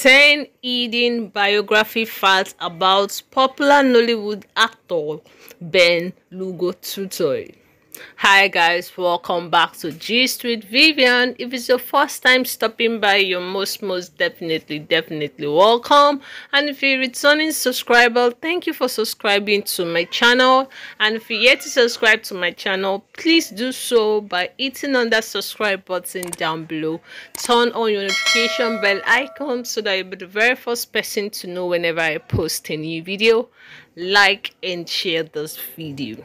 10 hidden biography facts about popular Nollywood actor Ben Lugo Touitou. Hi guys, welcome back to Gist with Vivian. If it's your first time stopping by, you're most most definitely definitely welcome. And if you're returning subscriber, thank you for subscribing to my channel. And if you're yet to subscribe to my channel, please do so by hitting on that subscribe button down below. Turn on your notification bell icon so that you'll be the very first person to know whenever I post a new video. Like and share this video.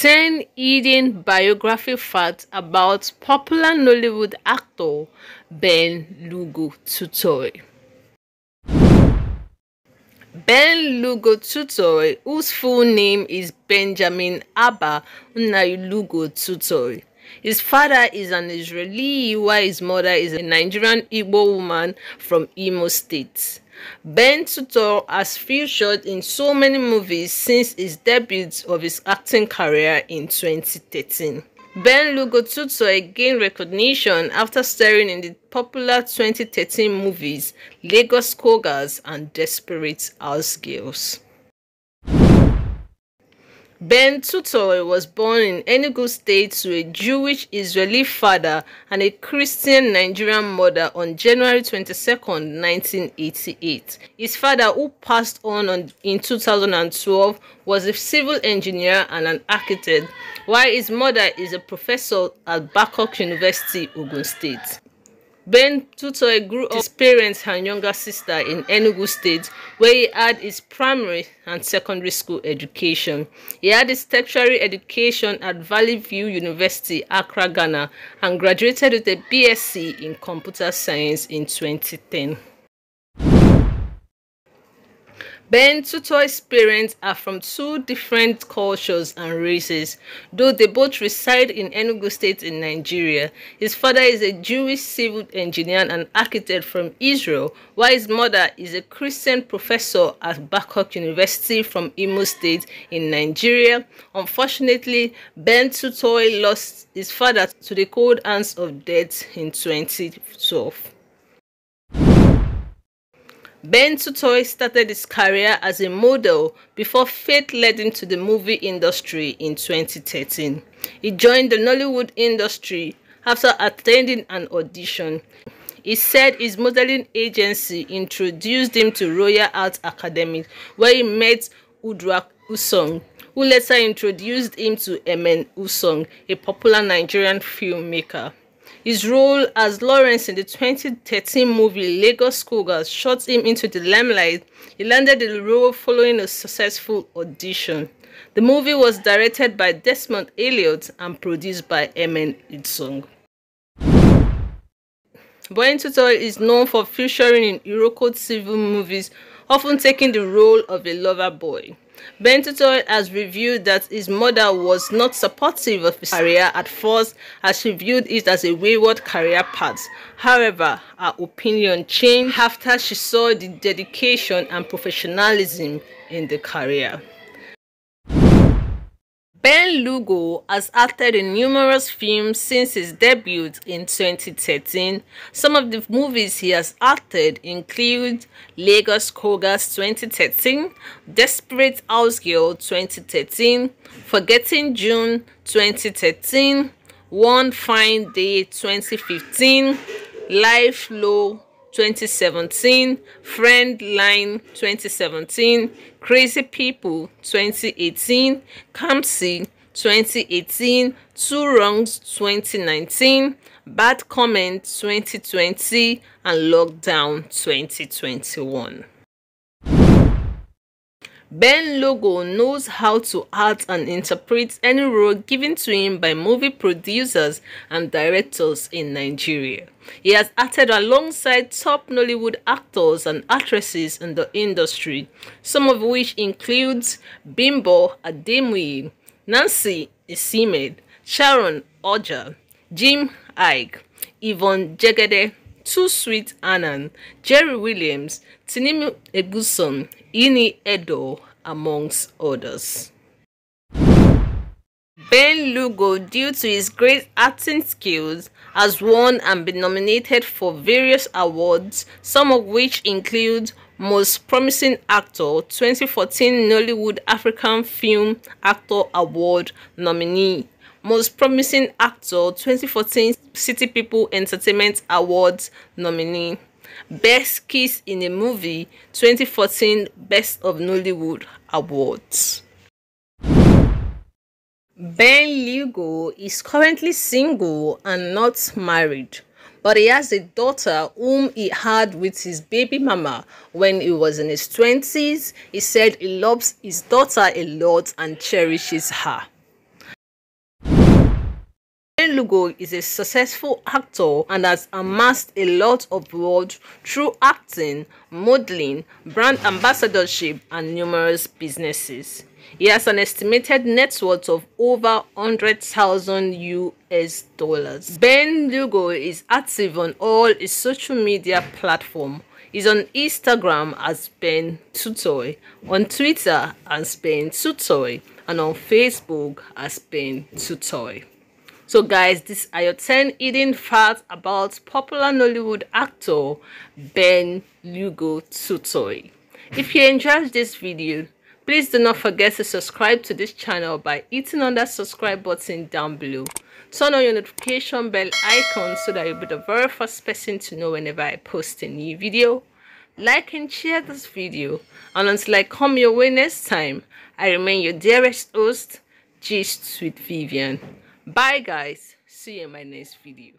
10 hidden biography facts about popular Nollywood actor Ben Lugo Touitou. Ben Lugo Touitou, whose full name is Benjamin Abba Lugo Touitou. His father is an Israeli while his mother is a Nigerian Igbo woman from Imo State. Ben Touitou has featured in so many movies since his debut of his acting career in 2013. Ben Lugo Touitou gained recognition after starring in the popular 2013 movies Lagos Cougars and Desperate House Girls. Ben Touitou was born in Enugu State to a Jewish Israeli father and a Christian Nigerian mother on January 22, 1988. His father, who passed on, on in 2012, was a civil engineer and an architect, while his mother is a professor at Babcock University, Ogun State. Ben Touitou grew up with his parents and younger sister in Enugu State, where he had his primary and secondary school education. He had his tertiary education at Valley View University, Accra, Ghana, and graduated with a BSc in Computer Science in 2010. Ben Touitou's parents are from two different cultures and races, though they both reside in Enugu State in Nigeria. His father is a Jewish civil engineer and architect from Israel, while his mother is a Christian professor at Babcock University from Imo State in Nigeria. Unfortunately, Ben Touitou lost his father to the cold hands of death in 2012. Ben Touitou started his career as a model before fate led him to the movie industry in 2013. He joined the Nollywood industry after attending an audition. He said his modeling agency introduced him to Royal Art Academy where he met Uduak Isong, who later introduced him to Emem Isong, a popular Nigerian filmmaker. His role as Lawrence in the 2013 movie Lagos Schoolgirls shot him into the limelight. He landed the role following a successful audition. The movie was directed by Desmond Elliott and produced by Emem Isong. Boy Touitou is known for featuring in Eurocode civil movies, often taking the role of a lover boy. Ben Touitou has revealed that his mother was not supportive of his career at first as she viewed it as a wayward career path. However, her opinion changed after she saw the dedication and professionalism in the career. Ben Lugo has acted in numerous films since his debut in 2013. Some of the movies he has acted include Lagos Cougars 2013, Desperate House Girl 2013, Forgetting June 2013, One Fine Day 2015, Life Low 2017, Friend Line 2017, Crazy People 2018, Campsy 2018, Two Wrongs 2019, Bad Comment 2020, and Lockdown 2021. Ben Lugo knows how to act and interpret any role given to him by movie producers and directors in Nigeria. He has acted alongside top Nollywood actors and actresses in the industry, some of which includes Bimbo Ademoye, Nancy Isime, Sharon Oja, Jim Iyke, Yvonne Jegede, Toosweet Annan, Jerry Williams, Timini Egbuson, Ini Edo, amongst others. Ben Lugo, due to his great acting skills, has won and been nominated for various awards, some of which include Most Promising Actor 2014 Nollywood African Film Actor Award nominee, Most Promising Actor 2014 City People Entertainment Awards nominee, Best Kiss in a Movie 2014 Best of Nollywood Awards. Ben Lugo is currently single and not married, but he has a daughter whom he had with his baby mama when he was in his 20s. He said he loves his daughter a lot and cherishes her. Ben Lugo is a successful actor and has amassed a lot of wealth through acting, modeling, brand ambassadorship, and numerous businesses. He has an estimated net worth of over 100,000 US dollars. Ben Lugo is active on all his social media platforms. He's on Instagram as Ben Touitou, on Twitter as Ben Touitou, and on Facebook as Ben Touitou. So guys, these are your 10 hidden facts about popular Nollywood actor Ben Lugo Touitou. If you enjoyed this video, Please do not forget to subscribe to this channel by hitting on that subscribe button down below. Turn on your notification bell icon so that you'll be the very first person to know whenever I post a new video. Like and share this video. And until I come your way next time, I remain your dearest host, Gist with Vivian. Bye guys. See you in my next video.